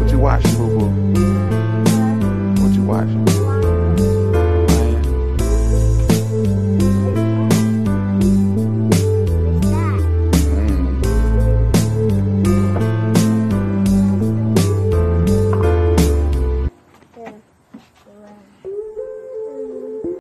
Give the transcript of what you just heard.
what you watching, boo boo?